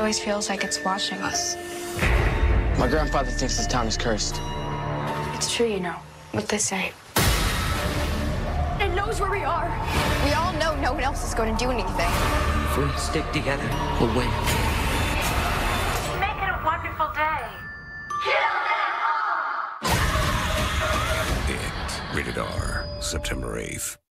It always feels like it's watching us. My grandfather thinks this town is cursed. It's true, you know, what they say. It knows where we are. We all know no one else is going to do anything. If we stick together, we'll win. Make it a wonderful day. Kill them all. It. Rated R. September 8th.